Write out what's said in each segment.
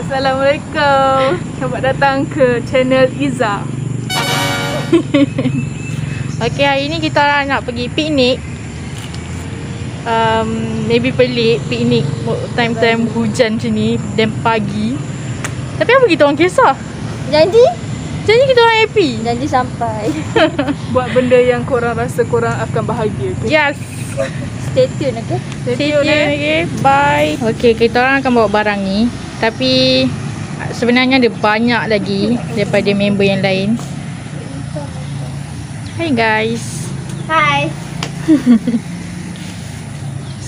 Assalamualaikum. Selamat datang ke channel Iza. Okay, hari ni kita nak pergi piknik. Um, maybe pelik piknik time-time hujan macam ni dan pagi. Tapi apa kita orang kisah? Janji? Jadi kita orang happy. Janji sampai. Buat benda yang korang rasa korang akan bahagia. Okay? Yes. Stay tune okay? Stay See tune eh. Okay, bye. Okay, kita orang akan bawa barang ni. Tapi sebenarnya ada banyak lagi daripada member yang lain. Hi guys. Hai.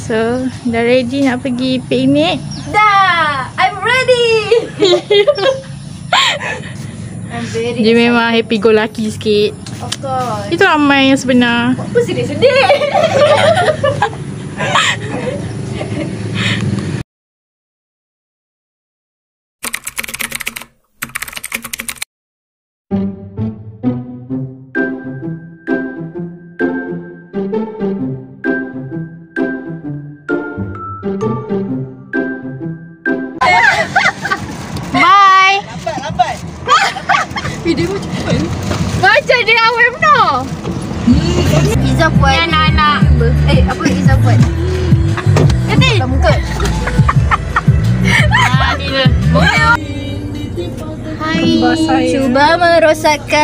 So, dah ready nak pergi piknik? Dah! I'm ready! I'm very Dia memang happy go lucky sikit. Of course. Itu ramai yang sebenar. Apa sedih-sedih?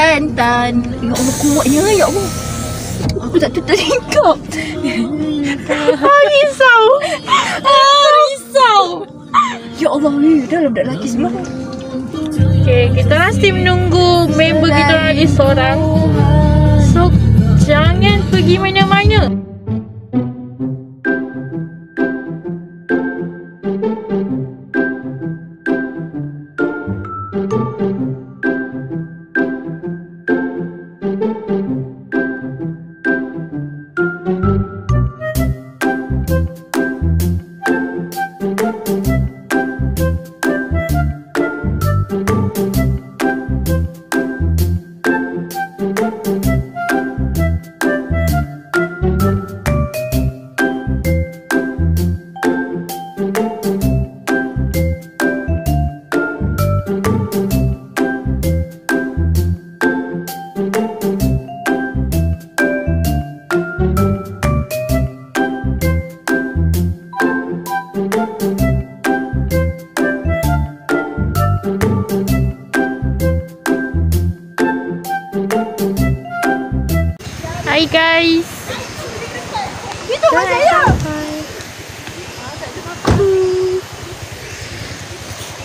merosakkan tan. Ya Allah, kuatnya ya Allah. Aku tak tertingkap. Ah, risau. Ah, risau. Ya Allah, ni dalam dak lelaki semua. Okay, kita still menunggu member kita lagi seorang. So, jangan pergi mana-mana.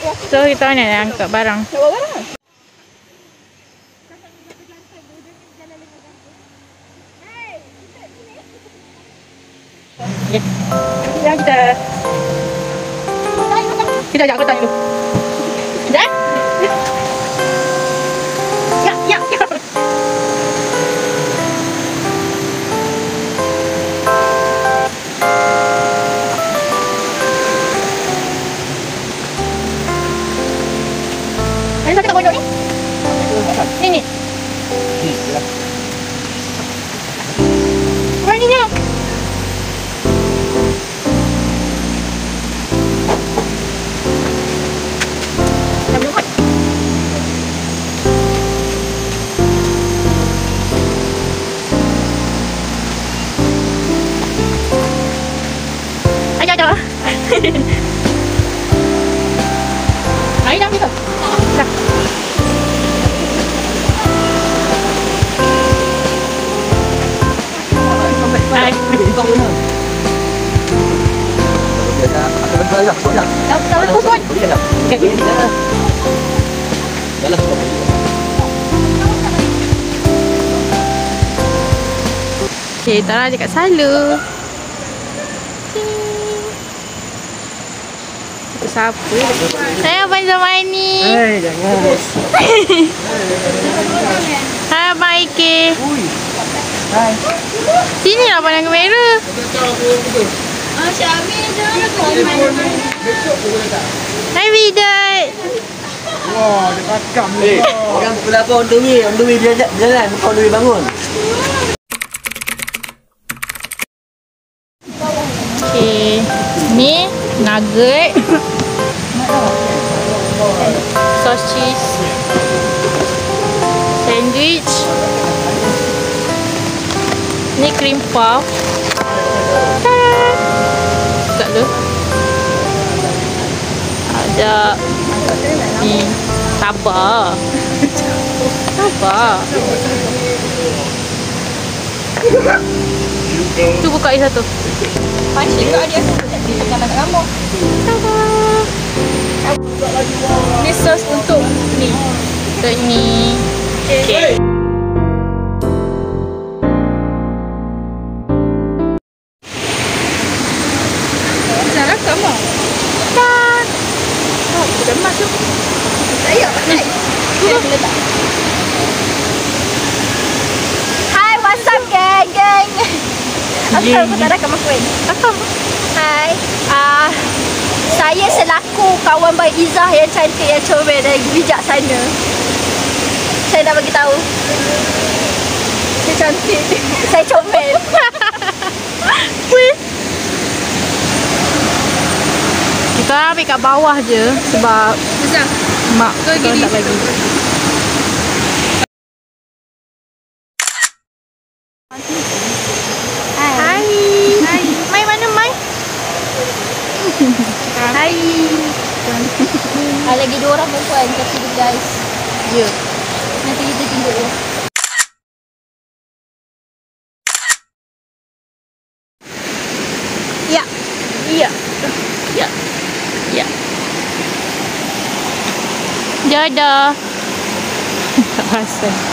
So, kita orang nak angkat barang. Nak bawa barang? Ya, kita. Kita ajak angkatan dulu. Ni, ni. Orang ni dia. Dah belum kot? Ajak, ajak. Air dah habis ke? Okay. Okay, Tara dekat Sala. Itu siapa? Saya Abang Zamani. Hei, jangan. Hai Abang Ike. Hai. Sini lah pandang kamera. Ah, Syamil jangan komen. Hai Bidat. Wah, dia rakam ni. Eh, orang pelakon on the way, on the way dia jalan, jalan bukan on the way bangun. Okay. Ni nugget. cheese. cream melimpah Tak tu Ada Ni Sabar Sabar Tu buka air satu. Pancik kat dia aku Jangan nak ngamuk Sabar Ni sos untuk ni. Untuk ni. Okay, okay. Hai, what's up geng, geng? Aku tahu kau tak? Rakam. Hai, ah saya selaku kawan baik Izzah yang cantik, yang comel dan bijaksana. Saya nak bagi tahu. Saya cantik. saya comel. Kita ambil kat bawah je sebab Bisa. Mak Kau tak bagi. Hai. Hai. Mai mana Mai? Hai. Ada lagi dua orang perempuan tapi dia guys. Ya. Nanti kita tunjuk dia. Ya. Ya. Ya. Ya. Dadah. Tak rasa.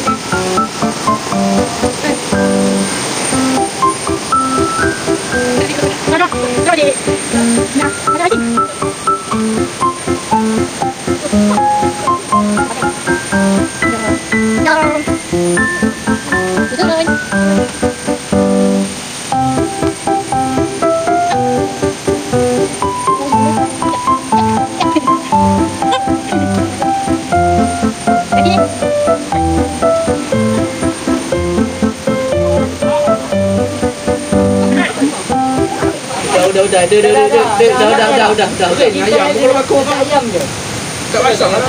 Dah dah dah dah dah dah dah dah dah dah dah Ayam pun kalau bakar kan ayam je. Tak pasang lah.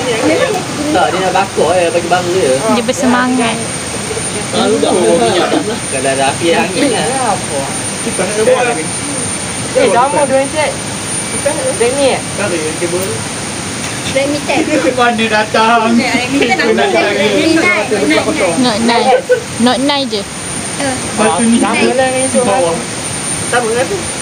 Tak dia nak bakar je bagi bang dia. Dia bersemangat. Lalu dah minyak dah. Kalau ada api angin lah. Kita nak buat lagi. Eh, dah mau dua set. Yang ni eh? Kari kabel. Remitan. Mana datang? Remitan Nak datang lagi. Tak. Not nice. Not nice je. Batu ni. Sama lah. Bawah. Sama dengan tu.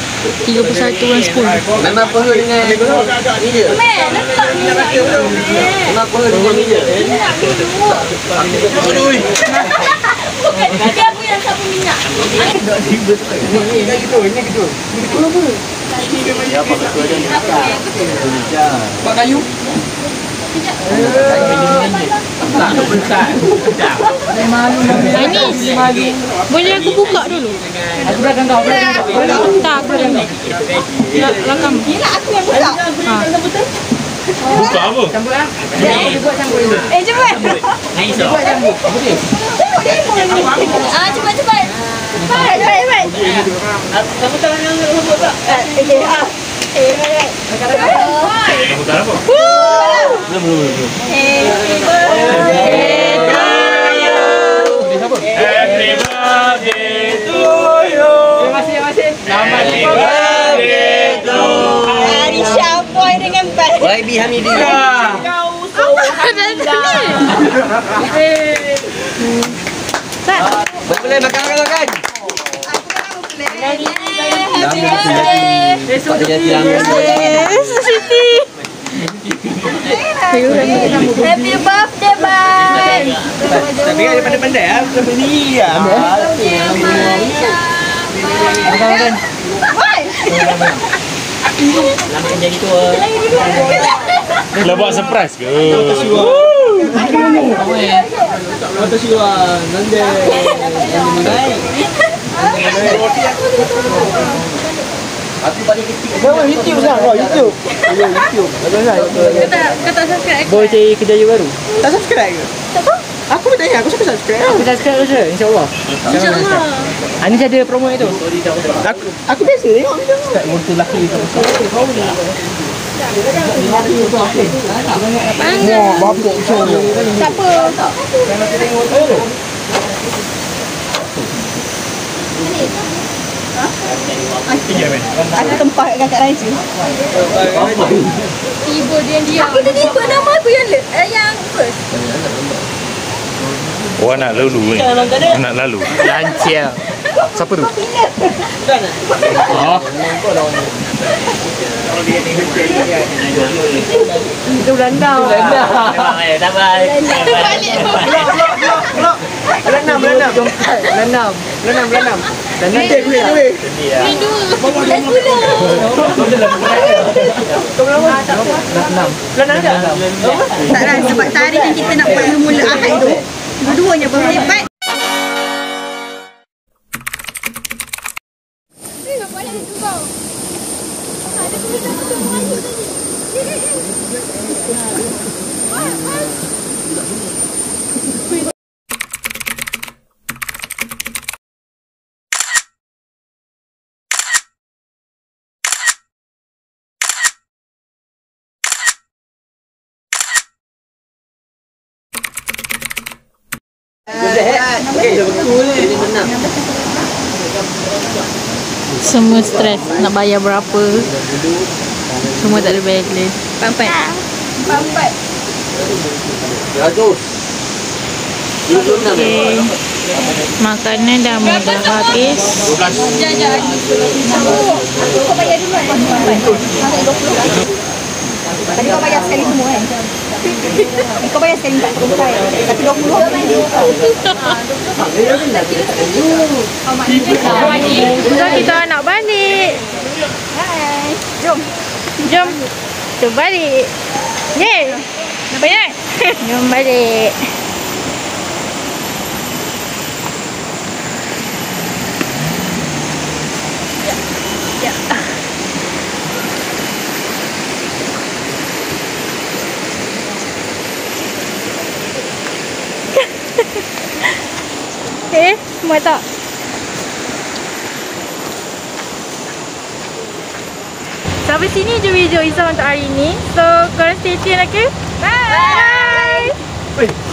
31 orang sepuluh Memang perlu dengan ini. Memang letak ni. Memang perlu dengan ini. Aku dulu. Bukan dia aku yang sapu minyak. Ini gitu, ini gitu. Ini apa? Ya, Pak Ketua dan Pak Kayu. Pak Kayu. Anis, boleh aku buka dulu? Aku dah kandang, aku dah. Tak, aku dah kandang. Bila aku yang buka? Buka apa? Campur lah. Eh, cepat. Eh, cepat. Naik so. Cepat campur. Apa dia? Ah, cepat, cepat. Cepat, cepat, cepat. Cepat, cepat. Cepat, cepat. Cepat, cepat. Cepat, cepat. Cepat, cepat. Eh. Boleh makan makan makan. Tak ada jadi lama. Happy birthday, bye. Tapi kan daripada pandai ah. Bukan beli ah. Makan makan. Lama jadi tua. Lah buat surprise ke? Watashi wa nande nande nagai. Aku paling kecil. Bawa YouTube sah. Oh, YouTube. Ya, YouTube. Ada lah. Kau tak subscribe Boy cari kerjaya baru. Tak subscribe ke? Tak tahu. Aku pun tanya, aku suka subscribe. Aku subscribe je, insyaAllah. InsyaAllah. Anis ada promo itu. Aku aku biasa tengok video. Tak motor laki tu. Oh, bapak show. Tak apa. Aku tempat kat kakak Raja. Tiba dia dia. Aku tadi ikut nama aku yang le, eh, yang first. Oh, anak lalu ni. Anak lalu. Lancia. Siapa tu? Itu Belanda. Belanda. Berenam, berenam. Berenam. Berenam, berenam. Berenam. Cik, kuih, kuih. Let's Berenam tak? Tak lah sebab tarikh yang kita nak buat mula Ahad tu. Dua-duanya berhebat. Semua stres nak bayar berapa. Semua tak ada bayar list. Pampat. Pampat. Okay. Makanan dah mudah habis. Jangan Kau bayar dulu kan? Tadi kau bayar sekali semua kan? Kau bayar sekali puluh kan? Tapi dua puluh kan? So kita nak balik. Hai. Jom. Jom. Kita balik. Yeay. Nak balik? Jom balik. Eh, semua tak? Sampai sini je video Izzah untuk hari ni. So, korang stay tune okay? Bye! Bye! Don't